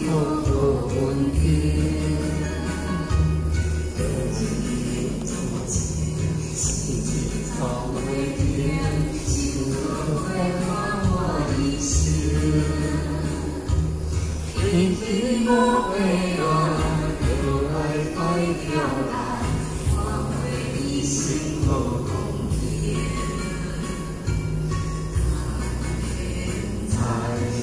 you.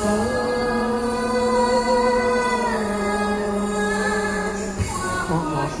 啊啊啊啊啊啊啊啊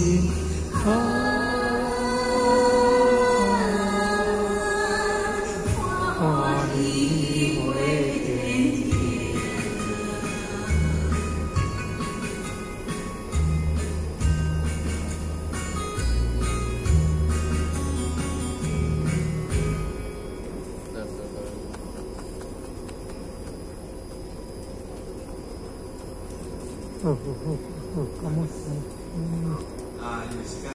ああ。ああ。ああ。ああ。ああ。ああ。ああ。ああ。あ。ああいうスペック。